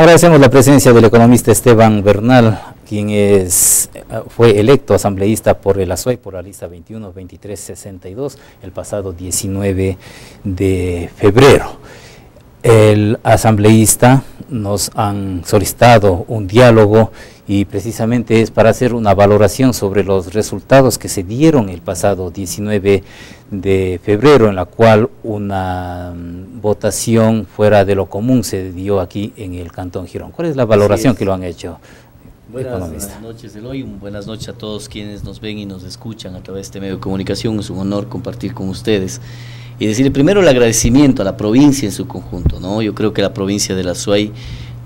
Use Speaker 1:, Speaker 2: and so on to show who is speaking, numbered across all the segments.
Speaker 1: Agradecemos la presencia del economista Esteban Bernal, quien es, eh, fue electo asambleísta por el ASUAY por la lista 21-23-62 el pasado 19 de febrero. El asambleísta nos han solicitado un diálogo y precisamente es para hacer una valoración sobre los resultados que se dieron el pasado 19 de febrero, en la cual una mm, votación fuera de lo común se dio aquí en el Cantón Girón. ¿Cuál es la valoración que lo han hecho?
Speaker 2: Buenas, noches, Eloy. Buenas noches a todos quienes nos ven y nos escuchan a través de este medio de comunicación. Es un honor compartir con ustedes y decirle primero el agradecimiento a la provincia en su conjunto. ¿no? Yo creo que la provincia de la SUAY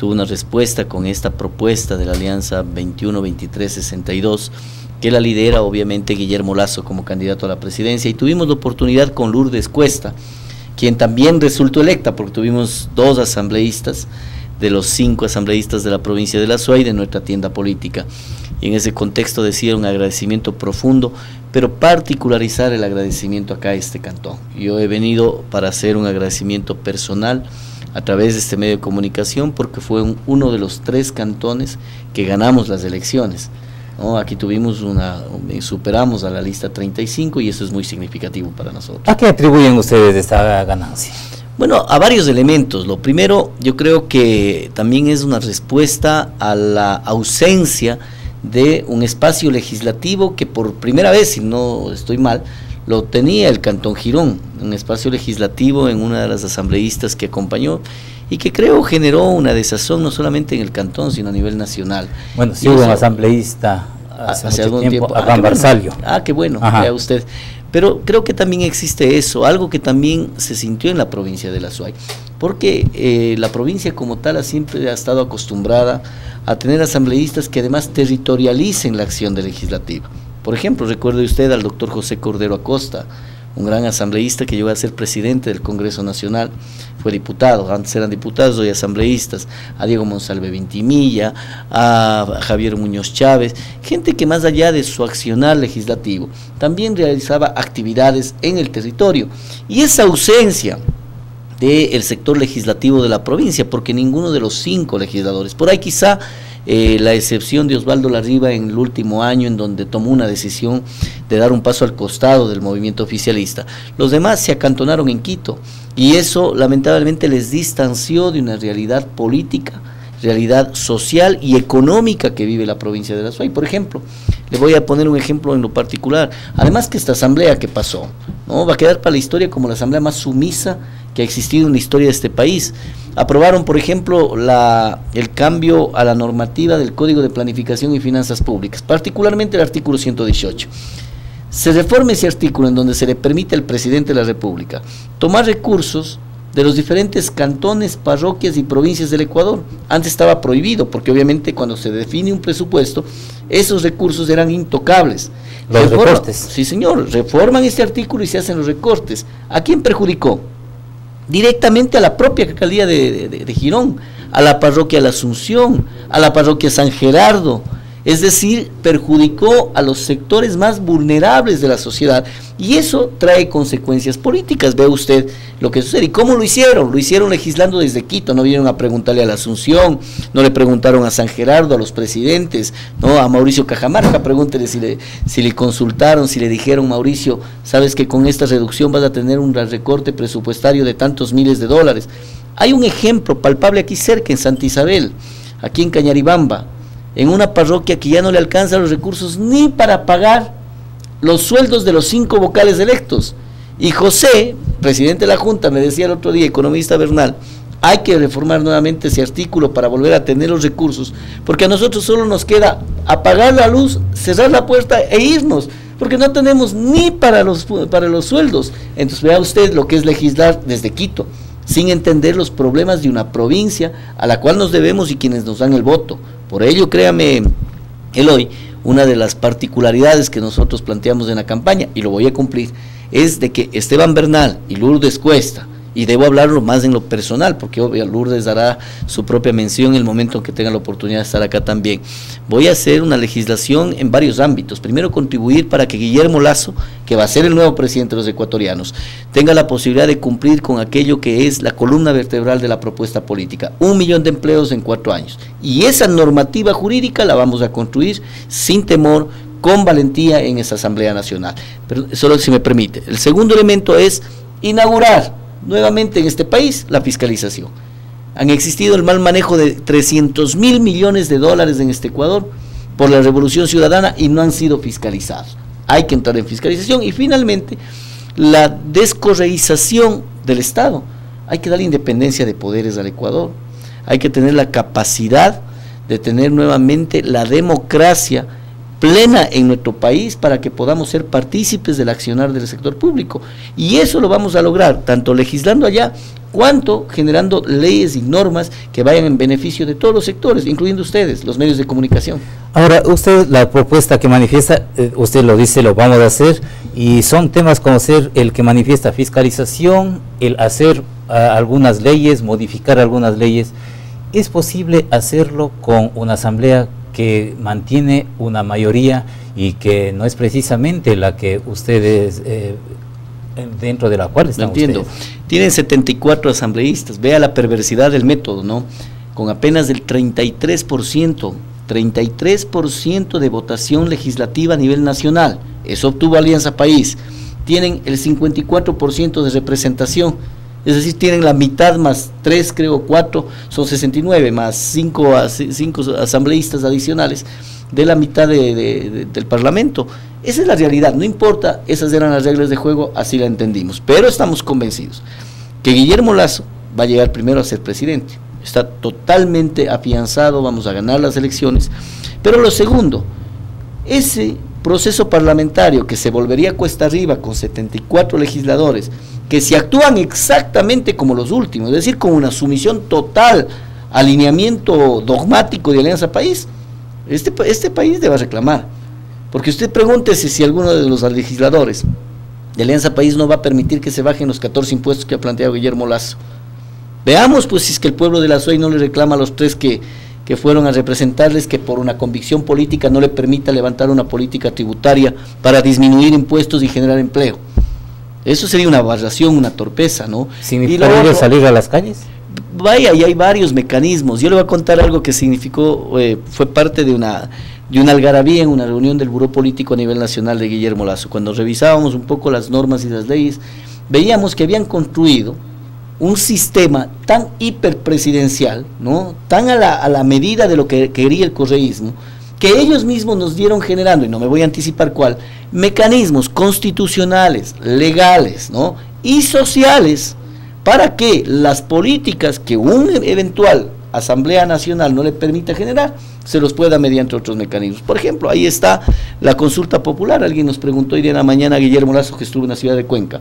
Speaker 2: tuvo una respuesta con esta propuesta de la Alianza 21-23-62 que la lidera obviamente Guillermo Lazo como candidato a la presidencia y tuvimos la oportunidad con Lourdes Cuesta, quien también resultó electa porque tuvimos dos asambleístas de los cinco asambleístas de la provincia de la SUAY de nuestra tienda política. Y en ese contexto decía un agradecimiento profundo, pero particularizar el agradecimiento acá a este cantón. Yo he venido para hacer un agradecimiento personal a través de este medio de comunicación porque fue uno de los tres cantones que ganamos las elecciones. Aquí tuvimos una, superamos a la lista 35 y eso es muy significativo para nosotros.
Speaker 1: ¿A qué atribuyen ustedes esta ganancia?
Speaker 2: Bueno, a varios elementos. Lo primero, yo creo que también es una respuesta a la ausencia de un espacio legislativo que por primera vez, si no estoy mal, lo tenía el Cantón Girón, un espacio legislativo en una de las asambleístas que acompañó y que creo generó una desazón no solamente en el Cantón, sino a nivel nacional.
Speaker 1: Bueno, sí hubo un asambleísta hace, algún tiempo, ah, Barsalio.
Speaker 2: Ah, qué bueno, vea usted. Pero creo que también existe eso, algo que también se sintió en la provincia de la Suay, porque eh, la provincia como tal siempre ha estado acostumbrada a tener asambleístas que además territorialicen la acción del legislativo. Por ejemplo, recuerde usted al doctor José Cordero Acosta, un gran asambleísta que llegó a ser presidente del Congreso Nacional, fue diputado, antes eran diputados, hoy asambleístas, a Diego Monsalve Vintimilla, a Javier Muñoz Chávez, gente que más allá de su accionar legislativo, también realizaba actividades en el territorio. Y esa ausencia del sector legislativo de la provincia, porque ninguno de los cinco legisladores, por ahí quizá eh, la excepción de Osvaldo Larriba en el último año en donde tomó una decisión de dar un paso al costado del movimiento oficialista. Los demás se acantonaron en Quito y eso lamentablemente les distanció de una realidad política, realidad social y económica que vive la provincia de La Suay. Por ejemplo, le voy a poner un ejemplo en lo particular. Además que esta asamblea que pasó, ¿no? va a quedar para la historia como la asamblea más sumisa que ha existido en la historia de este país. Aprobaron, por ejemplo, la, el cambio a la normativa del Código de Planificación y Finanzas Públicas, particularmente el artículo 118. Se reforma ese artículo en donde se le permite al presidente de la República tomar recursos de los diferentes cantones, parroquias y provincias del Ecuador. Antes estaba prohibido, porque obviamente cuando se define un presupuesto, esos recursos eran intocables.
Speaker 1: Los recortes.
Speaker 2: Sí, señor, reforman este artículo y se hacen los recortes. ¿A quién perjudicó? directamente a la propia alcaldía de, Girón, a la parroquia La Asunción, a la parroquia San Gerardo, es decir, perjudicó a los sectores más vulnerables de la sociedad y eso trae consecuencias políticas. Ve usted lo que sucede. ¿Y cómo lo hicieron? Lo hicieron legislando desde Quito, no vinieron a preguntarle a la Asunción, no le preguntaron a San Gerardo, a los presidentes, no a Mauricio Cajamarca, pregúntele si le, si le consultaron, si le dijeron, Mauricio, sabes que con esta reducción vas a tener un recorte presupuestario de tantos miles de dólares. Hay un ejemplo palpable aquí cerca, en Santa Isabel, aquí en Cañaribamba en una parroquia que ya no le alcanza los recursos ni para pagar los sueldos de los cinco vocales electos. Y José, presidente de la Junta, me decía el otro día, economista Bernal, hay que reformar nuevamente ese artículo para volver a tener los recursos, porque a nosotros solo nos queda apagar la luz, cerrar la puerta e irnos, porque no tenemos ni para los, para los sueldos. Entonces vea usted lo que es legislar desde Quito, sin entender los problemas de una provincia a la cual nos debemos y quienes nos dan el voto. Por ello, créame, Eloy, una de las particularidades que nosotros planteamos en la campaña, y lo voy a cumplir, es de que Esteban Bernal y Lourdes Cuesta y debo hablarlo más en lo personal, porque obvio, Lourdes dará su propia mención en el momento en que tenga la oportunidad de estar acá también. Voy a hacer una legislación en varios ámbitos. Primero, contribuir para que Guillermo Lazo, que va a ser el nuevo presidente de los ecuatorianos, tenga la posibilidad de cumplir con aquello que es la columna vertebral de la propuesta política. Un millón de empleos en cuatro años. Y esa normativa jurídica la vamos a construir sin temor, con valentía en esa Asamblea Nacional. Pero solo si me permite. El segundo elemento es inaugurar nuevamente en este país la fiscalización. Han existido el mal manejo de 300 mil millones de dólares en este Ecuador por la revolución ciudadana y no han sido fiscalizados. Hay que entrar en fiscalización y finalmente la descorreización del Estado. Hay que dar independencia de poderes al Ecuador. Hay que tener la capacidad de tener nuevamente la democracia plena en nuestro país para que podamos ser partícipes del accionar del sector público. Y eso lo vamos a lograr, tanto legislando allá, cuanto generando leyes y normas que vayan en beneficio de todos los sectores, incluyendo ustedes, los medios de comunicación.
Speaker 1: Ahora, usted, la propuesta que manifiesta, eh, usted lo dice, lo vamos a hacer, y son temas como ser el que manifiesta fiscalización, el hacer ah, algunas leyes, modificar algunas leyes. ¿Es posible hacerlo con una asamblea que mantiene una mayoría y que no es precisamente la que ustedes, eh, dentro de la cual están
Speaker 2: entiendo. Tienen 74 asambleístas, vea la perversidad del método, ¿no? Con apenas del 33%, 33% de votación legislativa a nivel nacional. Eso obtuvo Alianza País. Tienen el 54% de representación es decir, tienen la mitad más tres, creo, cuatro, son 69, más cinco, cinco asambleístas adicionales de la mitad del Parlamento. Esa es la realidad, no importa, esas eran las reglas de juego, así la entendimos. Pero estamos convencidos que Guillermo Lazo va a llegar primero a ser presidente. Está totalmente afianzado, vamos a ganar las elecciones. Pero lo segundo, ese proceso parlamentario que se volvería cuesta arriba con 74 legisladores, que si actúan exactamente como los últimos, es decir, con una sumisión total, alineamiento dogmático de Alianza País, este, este país debe reclamar. Porque usted pregúntese si alguno de los legisladores de Alianza País no va a permitir que se bajen los 14 impuestos que ha planteado Guillermo Lazo. Veamos pues si es que el pueblo de la SOE no le reclama a los tres que, que fueron a representarles que por una convicción política no le permita levantar una política tributaria para disminuir impuestos y generar empleo. Eso sería una aberración, una torpeza, ¿no?
Speaker 1: ¿Significa salir a las calles?
Speaker 2: Vaya, y hay varios mecanismos. Yo le voy a contar algo que significó, eh, fue parte de una, de una algarabía en una reunión del Buró Político a nivel nacional de Guillermo Lazo. Cuando revisábamos un poco las normas y las leyes, veíamos que habían construido un sistema tan hiperpresidencial, ¿no? tan a la, a la medida de lo que quería el correísmo, que ellos mismos nos dieron generando, y no me voy a anticipar cuál, mecanismos constitucionales, legales ¿no? y sociales para que las políticas que un eventual Asamblea Nacional no le permita generar, se los pueda mediante otros mecanismos. Por ejemplo, ahí está la consulta popular. Alguien nos preguntó hoy en la mañana a Guillermo Lazo, que estuvo en la ciudad de Cuenca.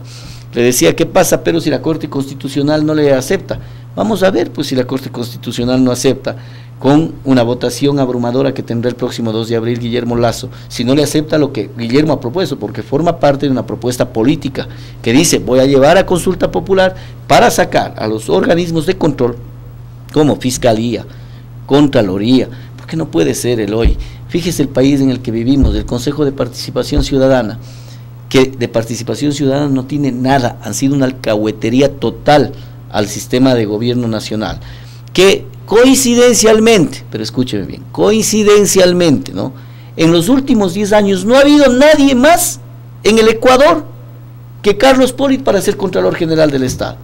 Speaker 2: Le decía, ¿qué pasa, pero si la Corte Constitucional no le acepta? Vamos a ver, pues, si la Corte Constitucional no acepta con una votación abrumadora que tendrá el próximo 2 de abril Guillermo Lazo, si no le acepta lo que Guillermo ha propuesto, porque forma parte de una propuesta política que dice voy a llevar a consulta popular para sacar a los organismos de control como Fiscalía, Contraloría, porque no puede ser el hoy. Fíjese el país en el que vivimos, el Consejo de Participación Ciudadana, que de participación ciudadana no tiene nada, han sido una alcahuetería total al sistema de gobierno nacional, que coincidencialmente, pero escúcheme bien, coincidencialmente, ¿no? En los últimos 10 años no ha habido nadie más en el Ecuador que Carlos Poli para ser Contralor General del Estado.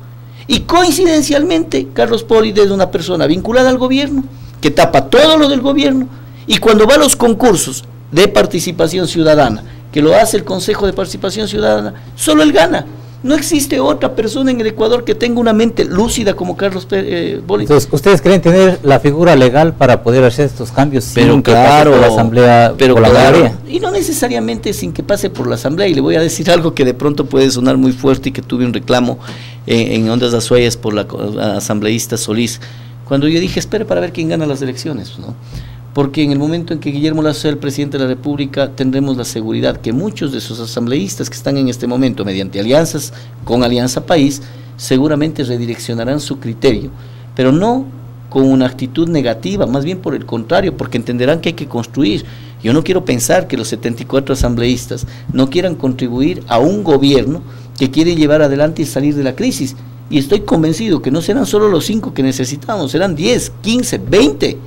Speaker 2: Y coincidencialmente, Carlos Poli es una persona vinculada al gobierno, que tapa todo lo del gobierno, y cuando va a los concursos de participación ciudadana, que lo hace el Consejo de Participación Ciudadana, solo él gana. No existe otra persona en el Ecuador que tenga una mente lúcida como Carlos eh,
Speaker 1: Entonces, ¿ustedes creen tener la figura legal para poder hacer estos cambios
Speaker 2: pero sin claro,
Speaker 1: la Asamblea
Speaker 2: pero claro, Y no necesariamente sin que pase por la Asamblea. Y le voy a decir algo que de pronto puede sonar muy fuerte y que tuve un reclamo en, Ondas Azuayas por la, la asambleísta Solís. Cuando yo dije, espere para ver quién gana las elecciones, ¿no? Porque en el momento en que Guillermo Lazo sea el presidente de la República tendremos la seguridad que muchos de esos asambleístas que están en este momento mediante alianzas con Alianza País seguramente redireccionarán su criterio, pero no con una actitud negativa, más bien por el contrario, porque entenderán que hay que construir. Yo no quiero pensar que los 74 asambleístas no quieran contribuir a un gobierno que quiere llevar adelante y salir de la crisis. Y estoy convencido que no serán solo los cinco que necesitamos, serán 10, 15, 20,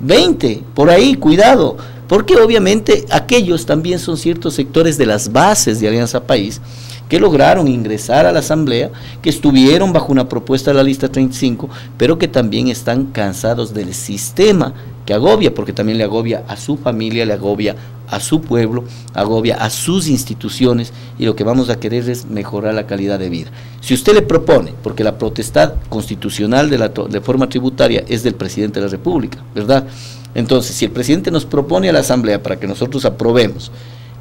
Speaker 2: 20, por ahí, cuidado, porque obviamente aquellos también son ciertos sectores de las bases de Alianza País que lograron ingresar a la Asamblea, que estuvieron bajo una propuesta de la lista 35, pero que también están cansados del sistema que agobia, porque también le agobia a su familia, le agobia a su pueblo, agobia a sus instituciones y lo que vamos a querer es mejorar la calidad de vida. Si usted le propone, porque la protestad constitucional de la reforma tributaria es del presidente de la República, ¿verdad? Entonces, si el presidente nos propone a la Asamblea para que nosotros aprobemos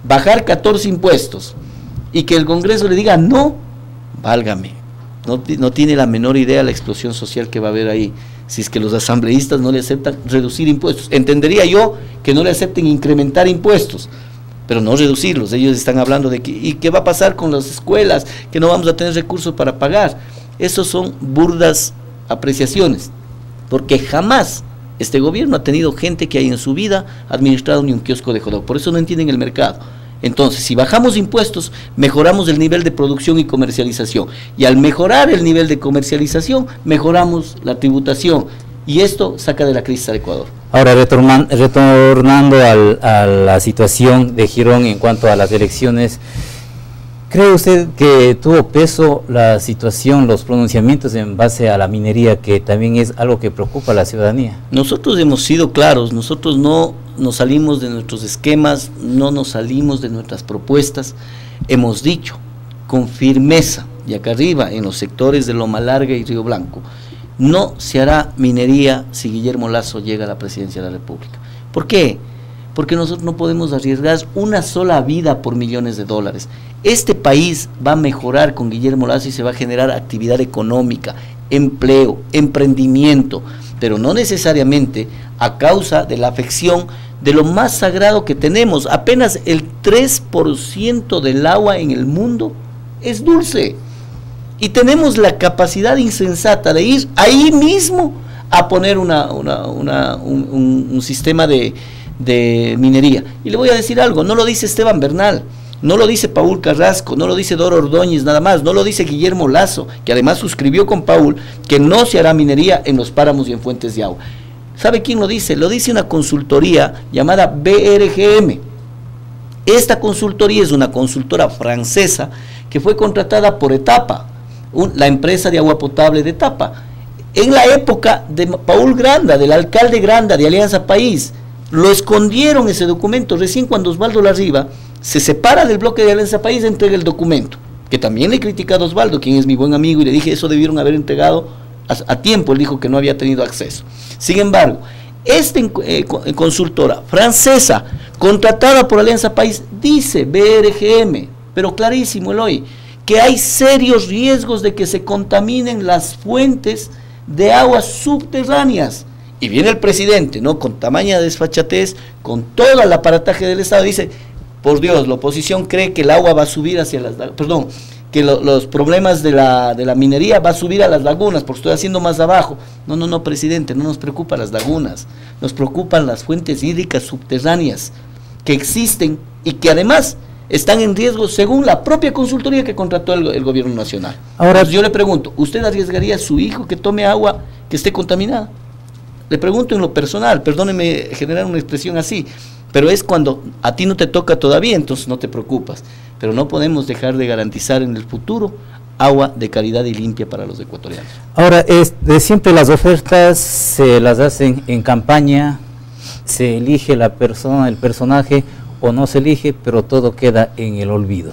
Speaker 2: bajar 14 impuestos, y que el Congreso le diga no, válgame. No, no tiene la menor idea la explosión social que va a haber ahí si es que los asambleístas no le aceptan reducir impuestos. Entendería yo que no le acepten incrementar impuestos, pero no reducirlos. Ellos están hablando de que, ¿y qué va a pasar con las escuelas? Que no vamos a tener recursos para pagar. Esos son burdas apreciaciones, porque jamás este gobierno ha tenido gente que hay en su vida administrado ni un kiosco de jodó. Por eso no entienden el mercado. Entonces, si bajamos impuestos, mejoramos el nivel de producción y comercialización. Y al mejorar el nivel de comercialización, mejoramos la tributación. Y esto saca de la crisis al Ecuador.
Speaker 1: Ahora, retornando a la situación de Girón en cuanto a las elecciones, ¿Cree usted que tuvo peso la situación, los pronunciamientos en base a la minería, que también es algo que preocupa a la ciudadanía?
Speaker 2: Nosotros hemos sido claros, nosotros no nos salimos de nuestros esquemas, no nos salimos de nuestras propuestas. Hemos dicho con firmeza, y acá arriba, en los sectores de Loma Larga y Río Blanco, no se hará minería si Guillermo Lazo llega a la presidencia de la República. ¿Por qué? Porque nosotros no podemos arriesgar una sola vida por millones de dólares. Este país va a mejorar con Guillermo Lazo y se va a generar actividad económica, empleo, emprendimiento, pero no necesariamente a causa de la afección de lo más sagrado que tenemos. Apenas el 3% del agua en el mundo es dulce. Y tenemos la capacidad insensata de ir ahí mismo a poner una, un, sistema de, de minería. Y le voy a decir algo, no lo dice Esteban Bernal. No lo dice Paul Carrasco, no lo dice Doro Ordóñez nada más, no lo dice Guillermo Lazo, que además suscribió con Paul que no se hará minería en los páramos y en fuentes de agua. ¿Sabe quién lo dice? Lo dice una consultoría llamada BRGM. Esta consultoría es una consultora francesa que fue contratada por Etapa, la empresa de agua potable de Etapa. En la época de Paul Granda, del alcalde Granda de Alianza País, lo escondieron ese documento. Recién cuando Osvaldo Larriba se separa del bloque de Alianza País, entrega el documento. Que también le he criticado a Osvaldo, quien es mi buen amigo, y le dije, eso debieron haber entregado a, tiempo. Él dijo que no había tenido acceso. Sin embargo, esta eh, eh, consultora francesa, contratada por Alianza País, dice BRGM, pero clarísimo el hoy, que hay serios riesgos de que se contaminen las fuentes de aguas subterráneas. Y viene el presidente, ¿no? Con tamaña desfachatez, con todo el aparataje del Estado, dice, por Dios, la oposición cree que el agua va a subir hacia las... Perdón, que los problemas de la, de la minería va a subir a las lagunas, porque estoy haciendo más abajo. No, no, no, presidente, no nos preocupan las lagunas, nos preocupan las fuentes hídricas subterráneas que existen y que además están en riesgo según la propia consultoría que contrató el, gobierno nacional. Ahora yo le pregunto, ¿usted arriesgaría a su hijo que tome agua que esté contaminada? Le pregunto en lo personal, perdóneme generar una expresión así, pero es cuando a ti no te toca todavía, entonces no te preocupas. Pero no podemos dejar de garantizar en el futuro agua de calidad y limpia para los ecuatorianos.
Speaker 1: Ahora, es, de siempre las ofertas se las hacen en campaña, se elige la persona, el personaje o no se elige, pero todo queda en el olvido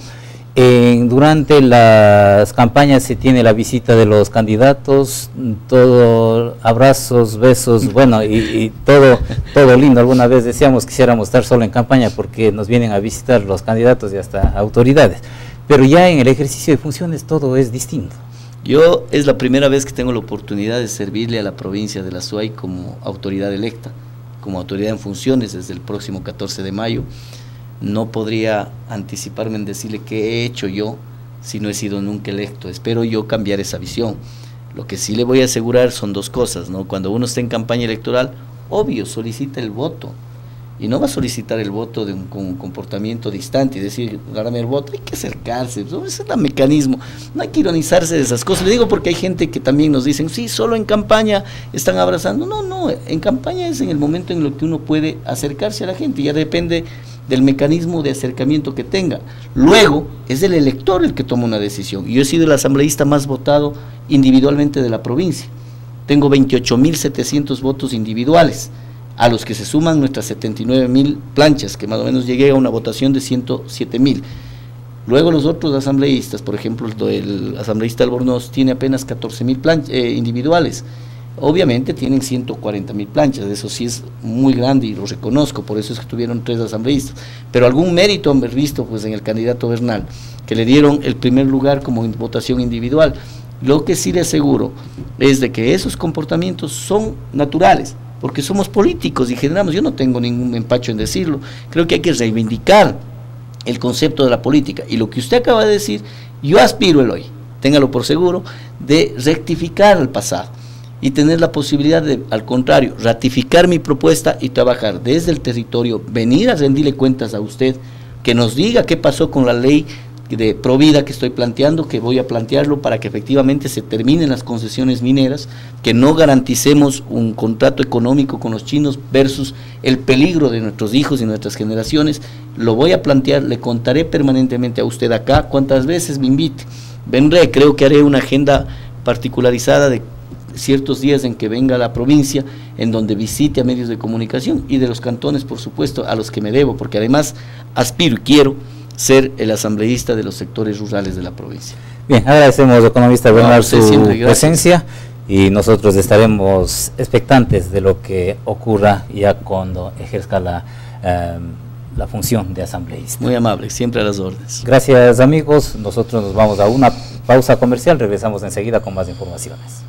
Speaker 1: durante las campañas se tiene la visita de los candidatos, todo abrazos, besos, bueno, y, todo, todo lindo. Alguna vez decíamos quisiéramos estar solo en campaña porque nos vienen a visitar los candidatos y hasta autoridades. Pero ya en el ejercicio de funciones todo es distinto.
Speaker 2: Yo es la primera vez que tengo la oportunidad de servirle a la provincia de la SUAY como autoridad electa, como autoridad en funciones desde el próximo 14 de mayo no podría anticiparme en decirle qué he hecho yo si no he sido nunca electo. Espero yo cambiar esa visión. Lo que sí le voy a asegurar son dos cosas, ¿no? Cuando uno está en campaña electoral, obvio, solicita el voto y no va a solicitar el voto de un, con un comportamiento distante y decir, dame el voto, hay que acercarse, ese es el mecanismo, no hay que ironizarse de esas cosas. Le digo porque hay gente que también nos dicen, sí, solo en campaña están abrazando. No, no, en campaña es en el momento en lo que uno puede acercarse a la gente, ya depende del mecanismo de acercamiento que tenga. Luego es el elector el que toma una decisión. Yo he sido el asambleísta más votado individualmente de la provincia. Tengo 28.700 votos individuales a los que se suman nuestras 79 mil planchas, que más o menos llegué a una votación de 107 mil. Luego los otros asambleístas, por ejemplo, el asambleísta Albornoz tiene apenas 14 mil eh, individuales. Obviamente tienen 140 mil planchas, eso sí es muy grande y lo reconozco, por eso es que tuvieron tres asambleístas. Pero algún mérito han visto pues, en el candidato Bernal, que le dieron el primer lugar como votación individual. Lo que sí le aseguro es de que esos comportamientos son naturales, porque somos políticos y generamos, yo no tengo ningún empacho en decirlo, creo que hay que reivindicar el concepto de la política. Y lo que usted acaba de decir, yo aspiro el hoy, téngalo por seguro, de rectificar el pasado y tener la posibilidad de, al contrario, ratificar mi propuesta y trabajar desde el territorio, venir a rendirle cuentas a usted, que nos diga qué pasó con la ley de Provida que estoy planteando, que voy a plantearlo para que efectivamente se terminen las concesiones mineras, que no garanticemos un contrato económico con los chinos versus el peligro de nuestros hijos y nuestras generaciones. Lo voy a plantear, le contaré permanentemente a usted acá cuantas veces me invite. Vendré, creo que haré una agenda particularizada de ciertos días en que venga a la provincia, en donde visite a medios de comunicación y de los cantones, por supuesto, a los que me debo, porque además aspiro y quiero ser el asambleísta de los sectores rurales de la provincia.
Speaker 1: Bien, agradecemos, economista Bernal, su presencia y nosotros estaremos expectantes de lo que ocurra ya cuando ejerza la, em, la función de asambleísta.
Speaker 2: Muy amable, siempre a las órdenes.
Speaker 1: Gracias amigos, nosotros nos vamos a una pausa comercial, regresamos enseguida con más informaciones.